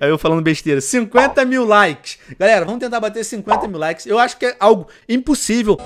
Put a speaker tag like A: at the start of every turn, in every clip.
A: Aí eu falando besteira. 50 mil likes. Galera, vamos tentar bater 50 mil likes. Eu acho que é algo impossível.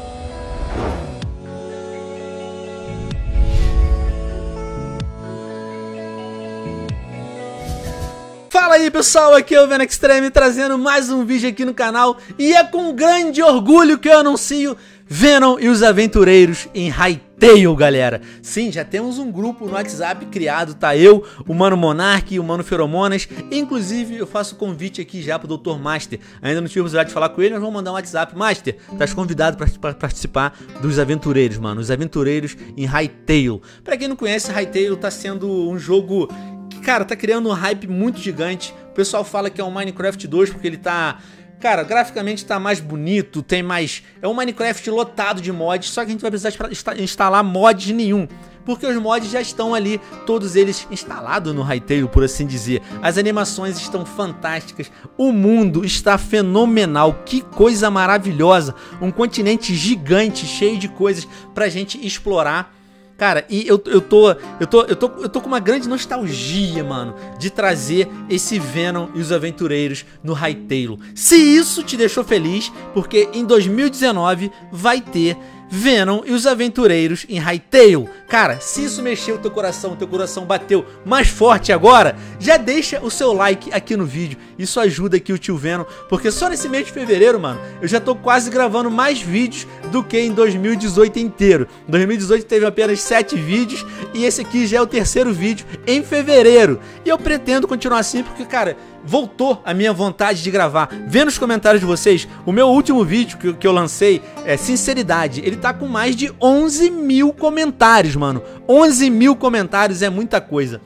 A: Fala aí pessoal, aqui é o Venom Extreme trazendo mais um vídeo aqui no canal e é com grande orgulho que eu anuncio Venom e os Aventureiros em Hytale, galera. Sim, já temos um grupo no WhatsApp criado, tá eu, o Mano Monark e o Mano Feromonas. Inclusive, eu faço convite aqui já pro Dr. Master. Ainda não tive oportunidade de falar com ele, mas vamos mandar um WhatsApp. Master, estás convidado para participar dos Aventureiros, mano. Os Aventureiros em Hytale. Pra quem não conhece, Hytale tá sendo um jogo cara, tá criando um hype muito gigante. O pessoal fala que é um Minecraft 2 porque ele tá. Cara, graficamente tá mais bonito, tem mais. É um Minecraft lotado de mods, só que a gente vai precisar instalar mods nenhum. Porque os mods já estão ali, todos eles instalados no Hytale, por assim dizer. As animações estão fantásticas, o mundo está fenomenal, que coisa maravilhosa. Um continente gigante, cheio de coisas pra gente explorar Cara, e eu, eu, tô, eu, tô, eu, tô, eu tô com uma grande nostalgia, mano, de trazer esse Venom e os Aventureiros no Hytale. Se isso te deixou feliz, porque em 2019 vai ter Venom e os Aventureiros em Hytale. Cara, se isso mexeu o teu coração, o teu coração bateu mais forte agora, já deixa o seu like aqui no vídeo. Isso ajuda aqui o tio Venom, porque só nesse mês de fevereiro, mano, eu já tô quase gravando mais vídeos do que em 2018 inteiro. 2018 teve apenas 7 vídeos e esse aqui já é o terceiro vídeo em fevereiro. E eu pretendo continuar assim porque, cara, voltou a minha vontade de gravar. Vendo os comentários de vocês, o meu último vídeo que, que eu lancei é Sinceridade. Ele tá com mais de 11 mil comentários, mano. 11 mil comentários é muita coisa.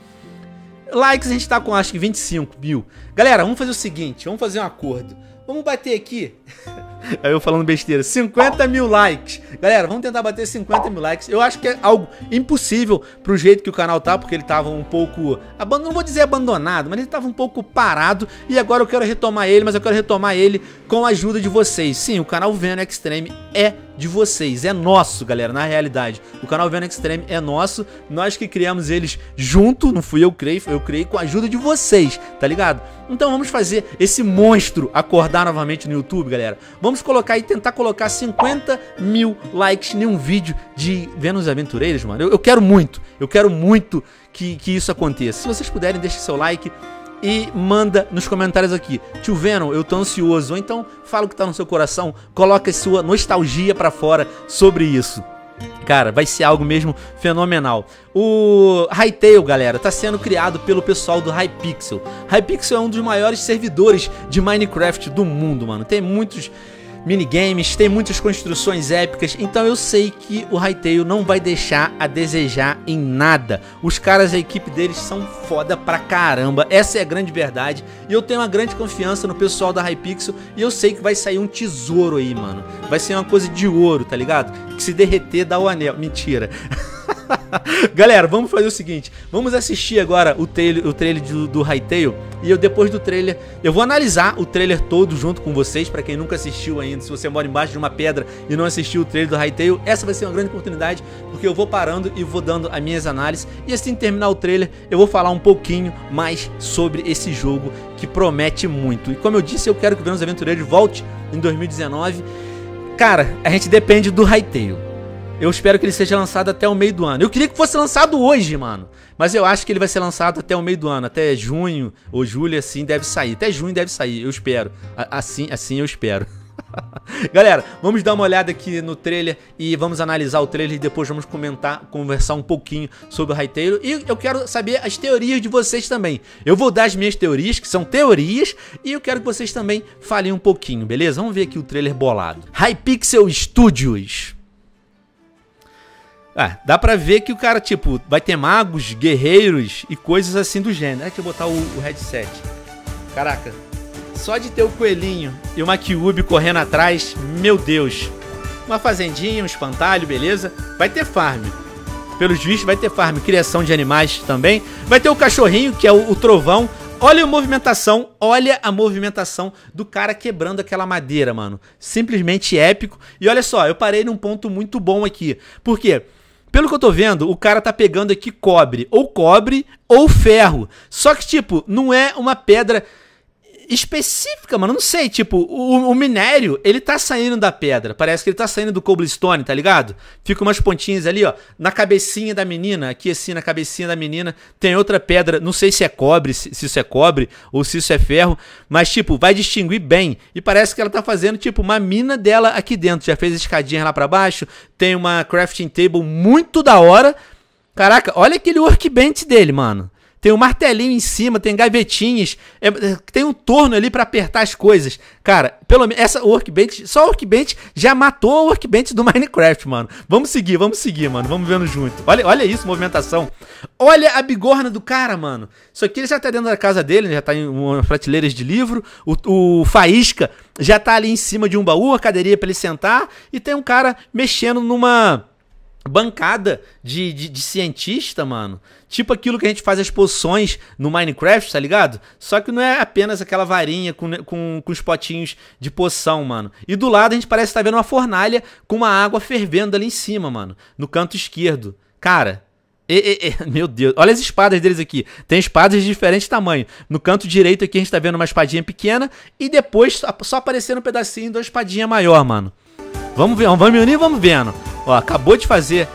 A: Likes a gente tá com acho que 25 mil. Galera, vamos fazer o seguinte, vamos fazer um acordo. Vamos bater aqui. Aí eu falando besteira. 50 mil likes. Galera, vamos tentar bater 50 mil likes. Eu acho que é algo impossível pro jeito que o canal tá, porque ele tava um pouco. Não vou dizer abandonado, mas ele tava um pouco parado. E agora eu quero retomar ele, mas eu quero retomar ele com a ajuda de vocês. Sim, o canal Venom Extreme é de vocês, é nosso, galera, na realidade. O canal Venom Extreme é nosso, nós que criamos eles junto, não fui eu que criei, eu criei com a ajuda de vocês, tá ligado? Então vamos fazer esse monstro acordar novamente no YouTube, galera. Vamos colocar e tentar colocar 50 mil likes em um vídeo de Vênus Aventureiros, mano. Eu, eu, quero muito, eu quero muito que, que isso aconteça. Se vocês puderem, deixe seu like e manda nos comentários aqui. Tio Venom, eu tô ansioso. Ou então fala o que tá no seu coração, coloca sua nostalgia para fora sobre isso. Cara, vai ser algo mesmo fenomenal. O Hytale, galera, tá sendo criado pelo pessoal do Hypixel. Hypixel é um dos maiores servidores de Minecraft do mundo, mano. Tem muitos minigames, tem muitas construções épicas, então eu sei que o Hytale não vai deixar a desejar em nada. Os caras, a equipe deles são foda pra caramba, essa é a grande verdade, e eu tenho uma grande confiança no pessoal da Hypixel, e eu sei que vai sair um tesouro aí, mano. Vai ser uma coisa de ouro, tá ligado? Que se derreter dá o anel. Mentira. Galera, vamos fazer o seguinte, vamos assistir agora o trailer, o trailer do, do Hytale e eu depois do trailer, eu vou analisar o trailer todo junto com vocês, para quem nunca assistiu ainda, se você mora embaixo de uma pedra e não assistiu o trailer do Hytale, essa vai ser uma grande oportunidade, porque eu vou parando e vou dando as minhas análises e assim terminar o trailer, eu vou falar um pouquinho mais sobre esse jogo que promete muito. E como eu disse, eu quero que o Vênus Aventureiros volte em 2019. Cara, a gente depende do Hytale. Eu espero que ele seja lançado até o meio do ano. Eu queria que fosse lançado hoje, mano. Mas eu acho que ele vai ser lançado até o meio do ano. Até junho ou julho, assim, deve sair. Até junho deve sair, eu espero. Assim, assim eu espero. Galera, vamos dar uma olhada aqui no trailer e vamos analisar o trailer e depois vamos comentar, conversar um pouquinho sobre o Hytale. E eu quero saber as teorias de vocês também. Eu vou dar as minhas teorias, que são teorias, e eu quero que vocês também falem um pouquinho, beleza? Vamos ver aqui o trailer bolado. Hypixel Studios. Ah, dá pra ver que o cara, tipo, vai ter magos, guerreiros e coisas assim do gênero. Deixa eu botar o, o headset. Caraca, só de ter o coelhinho e uma Kyubi correndo atrás, meu Deus. Uma fazendinha, um espantalho, beleza? Vai ter farm. Pelos vistos, vai ter farm. Criação de animais também. Vai ter o cachorrinho, que é o, o trovão. Olha a movimentação, olha a movimentação do cara quebrando aquela madeira, mano. Simplesmente épico. E olha só, eu parei num ponto muito bom aqui. Por quê? Pelo que eu tô vendo, o cara tá pegando aqui cobre. Ou cobre ou ferro. Só que, tipo, não é uma pedra específica, mano. Não sei, tipo, o, o, minério, ele tá saindo da pedra. Parece que ele tá saindo do cobblestone, tá ligado? Fica umas pontinhas ali, ó. Na cabecinha da menina, aqui assim, na cabecinha da menina, tem outra pedra. Não sei se é cobre, se, se isso é cobre ou se isso é ferro. Mas, tipo, vai distinguir bem. E parece que ela tá fazendo, tipo, uma mina dela aqui dentro. Já fez escadinha lá pra baixo. Tem uma crafting table muito da hora. Caraca, olha aquele workbench dele, mano. Tem um martelinho em cima, tem gavetinhas, é, tem um torno ali para apertar as coisas. Cara, pelo menos essa workbench, só o workbench já matou o workbench do Minecraft, mano. Vamos seguir, vamos seguir, mano. Vamos vendo junto. Olha, olha isso, movimentação. Olha a bigorna do cara, mano. Isso aqui ele já tá dentro da casa dele, já tá em umas prateleiras de livro. O, o Faísca já tá ali em cima de um baú, a cadeirinha para ele sentar. E tem um cara mexendo numa bancada de, de, de, cientista, mano. Tipo aquilo que a gente faz as poções no Minecraft, tá ligado? Só que não é apenas aquela varinha com, com, com os potinhos de poção, mano. E do lado a gente parece estar tá vendo uma fornalha com uma água fervendo ali em cima, mano. No canto esquerdo. Cara, e, e, e, meu Deus, olha as espadas deles aqui. Tem espadas de diferente tamanho. No canto direito aqui a gente tá vendo uma espadinha pequena e depois só aparecendo um pedacinho de uma espadinha maior, mano. Vamos ver, vamos me unir, vamos vendo. Ó, acabou de fazer.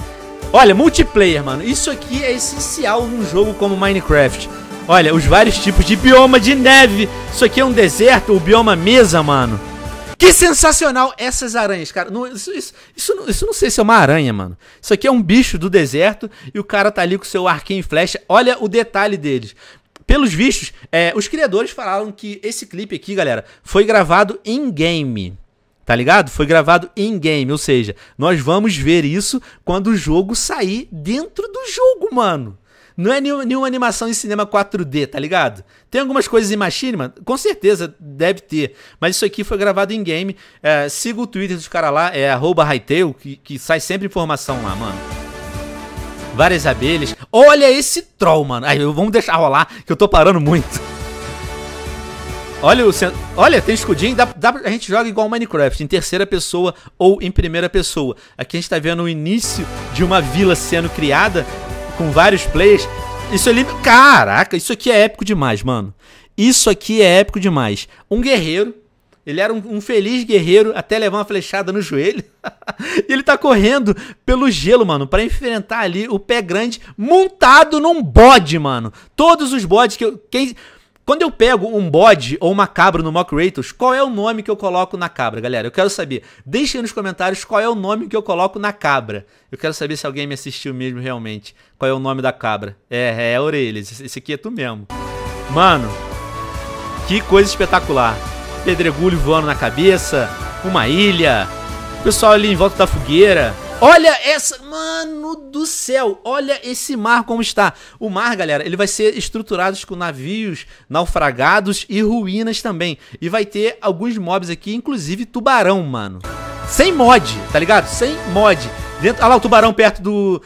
A: Olha, multiplayer, mano. Isso aqui é essencial num jogo como Minecraft. Olha, os vários tipos de bioma de neve. Isso aqui é um deserto, o bioma mesa, mano. Que sensacional essas aranhas, cara. Não, isso, isso, isso, isso, não sei se é uma aranha, mano. Isso aqui é um bicho do deserto e o cara tá ali com seu arquinho e flecha. Olha o detalhe deles. Pelos vistos, é, os criadores falaram que esse clipe aqui, galera, foi gravado em game. Tá ligado? Foi gravado em game, ou seja, nós vamos ver isso quando o jogo sair dentro do jogo, mano. Não é nenhuma, nenhuma animação em cinema 4D, tá ligado? Tem algumas coisas em machine, mano? Com certeza deve ter. Mas isso aqui foi gravado em game. É, siga o Twitter dos caras lá, é Hightail, que, que sai sempre informação lá, mano. Várias abelhas. Olha esse troll, mano. Aí, vamos deixar rolar, que eu tô parando muito. Olha, o, olha, tem escudinho, dá, dá, a gente joga igual Minecraft, em terceira pessoa ou em primeira pessoa. Aqui a gente tá vendo o início de uma vila sendo criada com vários players. Isso ali, caraca, isso aqui é épico demais, mano. Isso aqui é épico demais. Um guerreiro, ele era um, um feliz guerreiro até levar uma flechada no joelho. e ele tá correndo pelo gelo, mano, para enfrentar ali o pé grande montado num bode, mano. Todos os bodes que eu. Quem, quando eu pego um bode ou uma cabra no Mock Ratos, qual é o nome que eu coloco na cabra, galera? Eu quero saber. Deixem nos comentários qual é o nome que eu coloco na cabra. Eu quero saber se alguém me assistiu mesmo realmente. Qual é o nome da cabra? É, é, a orelhas. Esse aqui é tu mesmo. Mano, que coisa espetacular. Pedregulho voando na cabeça, uma ilha, o pessoal ali em volta da fogueira. Olha essa, mano do céu, olha esse mar como está. O mar, galera, ele vai ser estruturado com navios naufragados e ruínas também. E vai ter alguns mobs aqui, inclusive tubarão, mano. Sem mod, tá ligado? Sem mod. Dentro, olha lá o tubarão perto do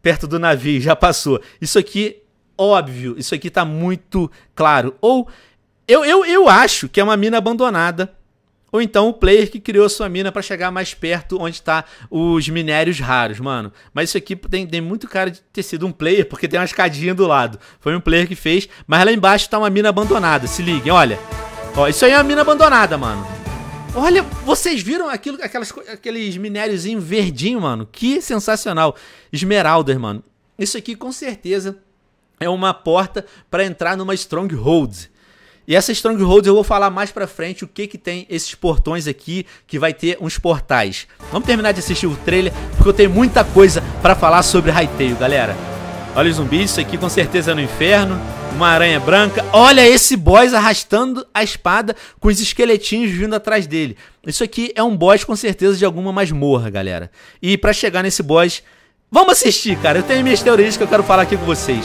A: perto do navio, já passou. Isso aqui, óbvio, isso aqui tá muito claro. Ou eu, eu, eu acho que é uma mina abandonada ou então o player que criou sua mina para chegar mais perto onde está os minérios raros, mano. Mas isso aqui tem, tem, muito cara de ter sido um player, porque tem uma escadinha do lado. Foi um player que fez, mas lá embaixo tá uma mina abandonada. Se liguem, olha. Ó, isso aí é uma mina abandonada, mano. Olha, vocês viram aquilo, aquelas, aqueles minérios verdinho, mano? Que sensacional. Esmeraldas, mano. Isso aqui com certeza é uma porta para entrar numa Stronghold. E essa Stronghold eu vou falar mais pra frente o que que tem esses portões aqui, que vai ter uns portais. Vamos terminar de assistir o trailer, porque eu tenho muita coisa pra falar sobre Hytale, galera. Olha os zumbis, isso aqui com certeza é no inferno. Uma aranha branca. Olha esse boss arrastando a espada com os esqueletinhos vindo atrás dele. Isso aqui é um boss com certeza de alguma masmorra, galera. E pra chegar nesse boss, vamos assistir, cara. Eu tenho minhas teorias que eu quero falar aqui com vocês.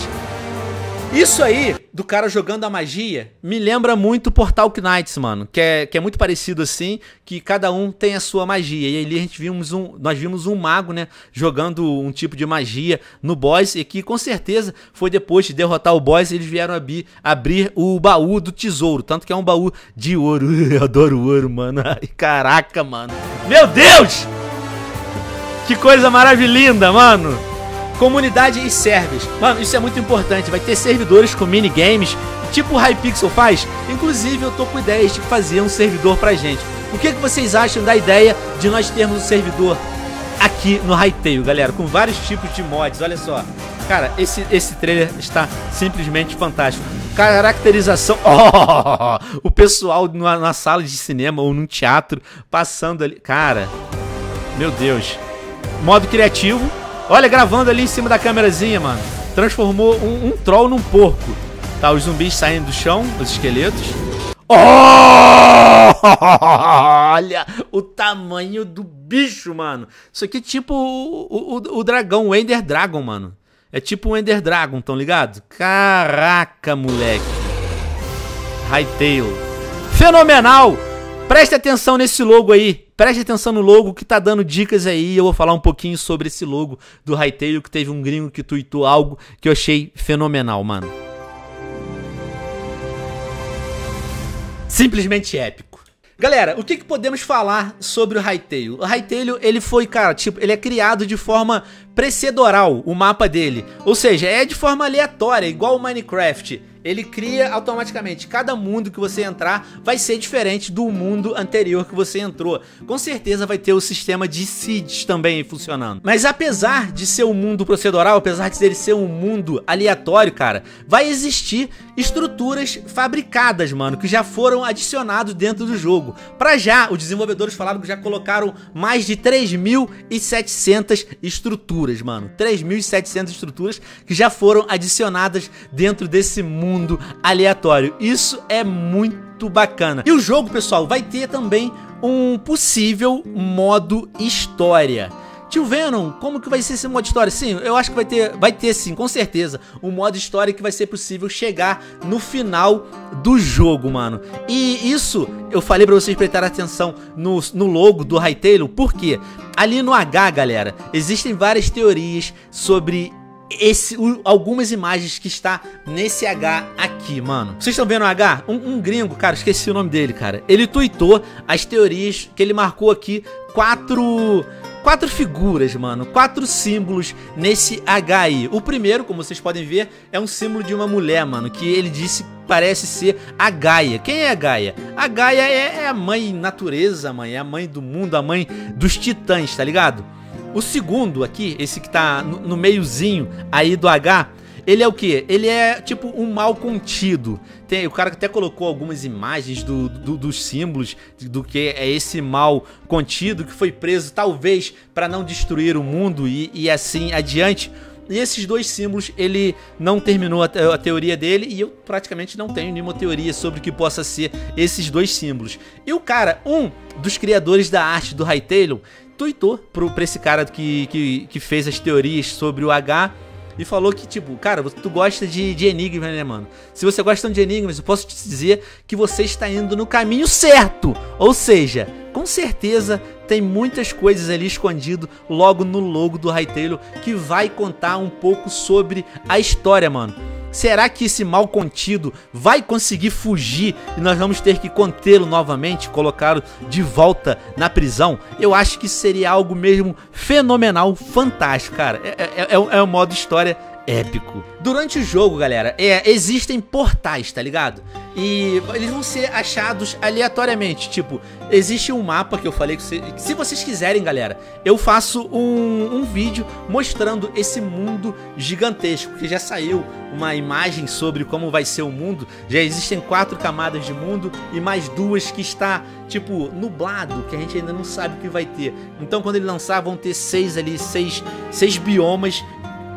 A: Isso aí, do cara jogando a magia, me lembra muito Portal Knights, mano. Que é, que é muito parecido assim, que cada um tem a sua magia. E ali a gente vimos um. Nós vimos um mago, né? Jogando um tipo de magia no boss. E que com certeza foi depois de derrotar o boss, eles vieram abrir, abrir o baú do tesouro. Tanto que é um baú de ouro. Eu adoro ouro, mano. Ai, caraca, mano. Meu Deus! Que coisa maravilhosa, mano! Comunidade e servers. Mano, isso é muito importante. Vai ter servidores com minigames, tipo o Hypixel faz. Inclusive, eu tô com ideias de fazer um servidor pra gente. O que, que vocês acham da ideia de nós termos um servidor aqui no Hytale, galera? Com vários tipos de mods, olha só. Cara, esse, esse trailer está simplesmente fantástico. Caracterização. Oh, o pessoal numa, numa sala de cinema ou num teatro passando ali. Cara, meu Deus. Modo criativo. Olha, gravando ali em cima da câmerazinha, mano. Transformou um, um troll num porco. Tá, os zumbis saindo do chão, os esqueletos. Olha o tamanho do bicho, mano. Isso aqui é tipo o, o, o dragão, o Ender Dragon, mano. É tipo um Ender Dragon, tão ligado? Caraca, moleque. Hytale. Fenomenal! Preste atenção nesse logo aí. Preste atenção no logo que tá dando dicas aí. Eu vou falar um pouquinho sobre esse logo do Hytale, que teve um gringo que tweetou algo que eu achei fenomenal, mano. Simplesmente épico. Galera, o que, que podemos falar sobre o Hytale? O Hytale, ele foi, cara, tipo, ele é criado de forma precedoral, o mapa dele. Ou seja, é de forma aleatória, igual o Minecraft ele cria automaticamente. Cada mundo que você entrar vai ser diferente do mundo anterior que você entrou. Com certeza vai ter o sistema de seeds também funcionando. Mas apesar de ser um mundo procedural, apesar de ele ser um mundo aleatório, cara, vai existir estruturas fabricadas, mano, que já foram adicionados dentro do jogo. Para já, os desenvolvedores falaram que já colocaram mais de 3.700 estruturas, mano. 3.700 estruturas que já foram adicionadas dentro desse mundo mundo aleatório. Isso é muito bacana. E o jogo, pessoal, vai ter também um possível modo história. Tio Venom, como que vai ser esse modo história? Sim, eu acho que vai ter, vai ter sim, com certeza, um modo história que vai ser possível chegar no final do jogo, mano. E isso, eu falei pra vocês prestar atenção no, no logo do Hytale, por quê? Ali no H, galera, existem várias teorias sobre esse, o, algumas imagens que está nesse H aqui, mano. Vocês estão vendo o H? Um, um, gringo, cara, esqueci o nome dele, cara. Ele tweetou as teorias que ele marcou aqui quatro quatro figuras, mano, quatro símbolos nesse H aí. O primeiro, como vocês podem ver, é um símbolo de uma mulher, mano, que ele disse parece ser a Gaia. Quem é a Gaia? A Gaia é, é a mãe natureza, mãe, é a mãe do mundo, a mãe dos titãs, tá ligado? O segundo aqui, esse que tá no, meiozinho aí do H, ele é o que? Ele é tipo um mal contido. Tem, o cara até colocou algumas imagens do, do, dos símbolos do que é esse mal contido que foi preso talvez para não destruir o mundo e, e, assim adiante. E esses dois símbolos, ele não terminou a, a, teoria dele e eu praticamente não tenho nenhuma teoria sobre o que possa ser esses dois símbolos. E o cara, um dos criadores da arte do Hytale, tweetou pro, pra esse cara que, que, que fez as teorias sobre o H e falou que, tipo, cara, tu gosta de, de enigma, né, mano? Se você gosta de enigmas, eu posso te dizer que você está indo no caminho certo. Ou seja, com certeza tem muitas coisas ali escondido logo no logo do Hytale que vai contar um pouco sobre a história, mano. Será que esse mal contido vai conseguir fugir e nós vamos ter que contê-lo novamente, colocá-lo de volta na prisão? Eu acho que seria algo mesmo fenomenal, fantástico, cara. É, é, é, é um modo história épico. Durante o jogo, galera, é, existem portais, tá ligado? E eles vão ser achados aleatoriamente. Tipo, existe um mapa que eu falei que se, se vocês quiserem, galera, eu faço um, um vídeo mostrando esse mundo gigantesco. Que já saiu uma imagem sobre como vai ser o mundo. Já existem quatro camadas de mundo e mais duas que está, tipo, nublado, que a gente ainda não sabe o que vai ter. Então, quando ele lançar, vão ter seis ali, seis, seis biomas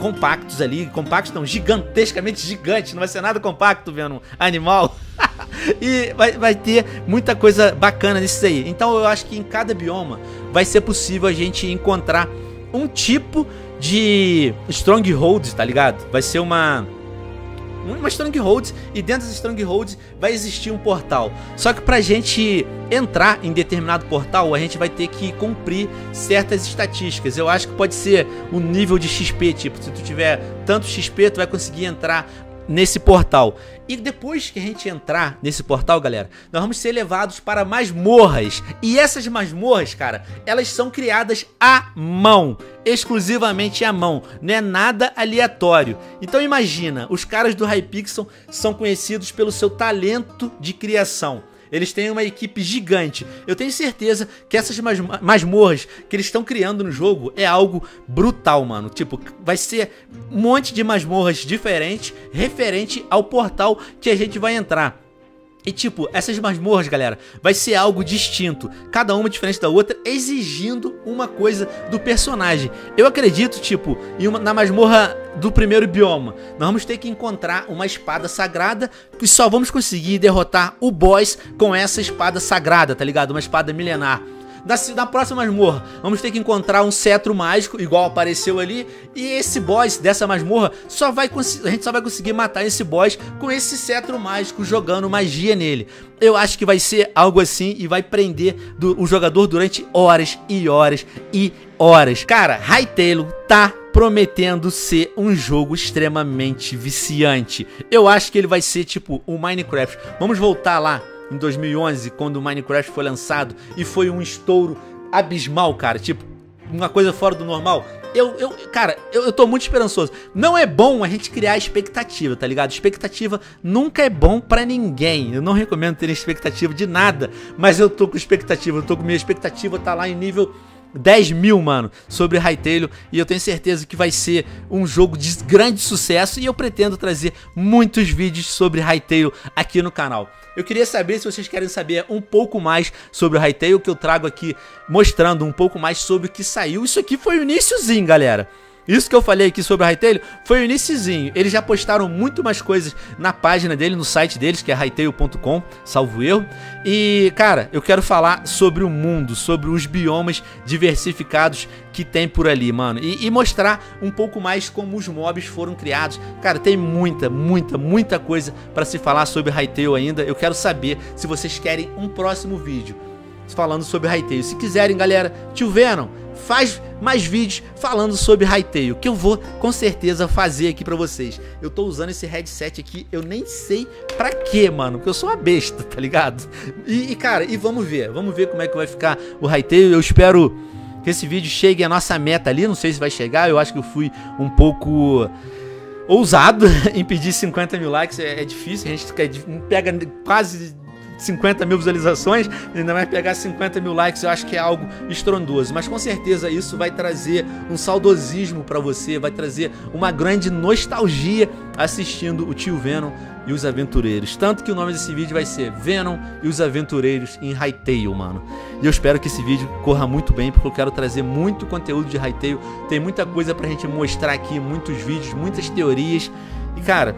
A: compactos ali, compactos não, gigantescamente gigantes, não vai ser nada compacto vendo animal. e vai, vai ter muita coisa bacana nisso aí. Então eu acho que em cada bioma vai ser possível a gente encontrar um tipo de stronghold, tá ligado? Vai ser uma uma Stronghold e dentro dessa Stronghold vai existir um portal. Só que pra gente entrar em determinado portal, a gente vai ter que cumprir certas estatísticas. Eu acho que pode ser o nível de XP, tipo, se tu tiver tanto XP, tu vai conseguir entrar nesse portal. E depois que a gente entrar nesse portal, galera, nós vamos ser levados para masmorras. E essas masmorras, cara, elas são criadas à mão, exclusivamente à mão, não é nada aleatório. Então imagina, os caras do Hypixel são conhecidos pelo seu talento de criação. Eles têm uma equipe gigante. Eu tenho certeza que essas masmorras que eles estão criando no jogo é algo brutal, mano. Tipo, vai ser um monte de masmorras diferentes referente ao portal que a gente vai entrar. E tipo, essas masmorras, galera, vai ser algo distinto, cada uma diferente da outra, exigindo uma coisa do personagem. Eu acredito, tipo, uma, na masmorra do primeiro bioma, nós vamos ter que encontrar uma espada sagrada e só vamos conseguir derrotar o boss com essa espada sagrada, tá ligado? Uma espada milenar. Na, próxima masmorra, vamos ter que encontrar um cetro mágico, igual apareceu ali. E esse boss dessa masmorra, só vai a gente só vai conseguir matar esse boss com esse cetro mágico jogando magia nele. Eu acho que vai ser algo assim e vai prender do, o jogador durante horas e horas e horas. Cara, Hytale tá prometendo ser um jogo extremamente viciante. Eu acho que ele vai ser tipo o Minecraft. Vamos voltar lá em 2011, quando o Minecraft foi lançado e foi um estouro abismal, cara. Tipo, uma coisa fora do normal. Eu, eu cara, eu, eu tô muito esperançoso. Não é bom a gente criar expectativa, tá ligado? Expectativa nunca é bom para ninguém. Eu não recomendo ter expectativa de nada, mas eu tô com expectativa. Eu tô com minha expectativa, tá lá em nível 10 mil, mano, sobre Hytale e eu tenho certeza que vai ser um jogo de grande sucesso e eu pretendo trazer muitos vídeos sobre Hytale aqui no canal. Eu queria saber se vocês querem saber um pouco mais sobre o que eu trago aqui mostrando um pouco mais sobre o que saiu. Isso aqui foi o iníciozinho, galera. Isso que eu falei aqui sobre a Hytale foi o iniciozinho. Eles já postaram muito mais coisas na página dele, no site deles, que é hytale.com, salvo erro. E, cara, eu quero falar sobre o mundo, sobre os biomas diversificados que tem por ali, mano. E, e mostrar um pouco mais como os mobs foram criados. Cara, tem muita, muita, muita coisa para se falar sobre Hytale ainda. Eu quero saber se vocês querem um próximo vídeo falando sobre Hytale. Se quiserem, galera, tio Venom faz mais vídeos falando sobre Hytale, que eu vou com certeza fazer aqui pra vocês. Eu tô usando esse headset aqui, eu nem sei pra quê, mano, porque eu sou uma besta, tá ligado? E, e cara, e vamos ver, vamos ver como é que vai ficar o Hytale, eu espero que esse vídeo chegue à nossa meta ali, não sei se vai chegar, eu acho que eu fui um pouco ousado em pedir 50 mil likes, é, é difícil, a gente pega quase 50 mil visualizações, ainda vai pegar 50 mil likes, eu acho que é algo estrondoso. Mas com certeza isso vai trazer um saudosismo para você, vai trazer uma grande nostalgia assistindo o tio Venom e os Aventureiros. Tanto que o nome desse vídeo vai ser Venom e os Aventureiros em Hytale, mano. E eu espero que esse vídeo corra muito bem, porque eu quero trazer muito conteúdo de Hytale. Tem muita coisa pra gente mostrar aqui, muitos vídeos, muitas teorias. E cara,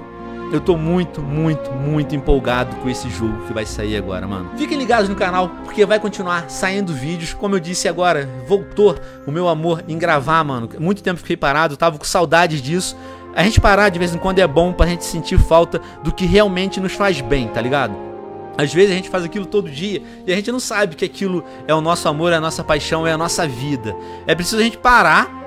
A: eu tô muito, muito, muito empolgado com esse jogo que vai sair agora, mano. Fiquem ligados no canal, porque vai continuar saindo vídeos. Como eu disse agora, voltou o meu amor em gravar, mano. Muito tempo fiquei parado, tava com saudades disso. A gente parar de vez em quando é bom pra gente sentir falta do que realmente nos faz bem, tá ligado? Às vezes a gente faz aquilo todo dia e a gente não sabe que aquilo é o nosso amor, é a nossa paixão, é a nossa vida. É preciso a gente parar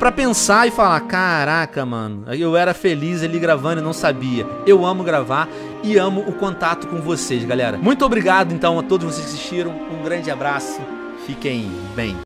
A: pra pensar e falar: caraca, mano, eu era feliz ali gravando e não sabia. Eu amo gravar e amo o contato com vocês, galera. Muito obrigado então a todos vocês que assistiram. Um grande abraço. Fiquem bem.